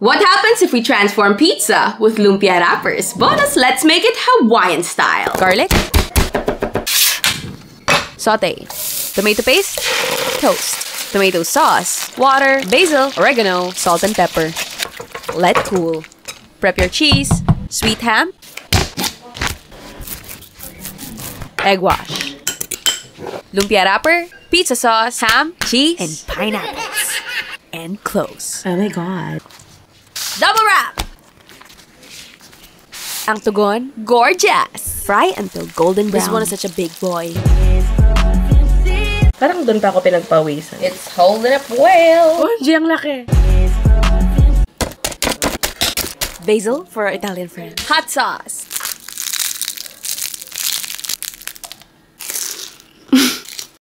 What happens if we transform pizza with lumpia wrappers? Bonus, let's make it Hawaiian style. Garlic. Saute. Tomato paste. Toast. Tomato sauce. Water. Basil. Oregano. Salt and pepper. Let cool. Prep your cheese. Sweet ham. Egg wash. Lumpia wrapper. Pizza sauce. Ham. Cheese. And pineapples. And close. Oh my god. Double wrap! Ang tugon, gorgeous! Fry until golden brown. This one is such a big boy. Parang doon pa ako pinagpawisan. It's holding up well. Oh, ang laki. Basil for our Italian friends. Hot sauce.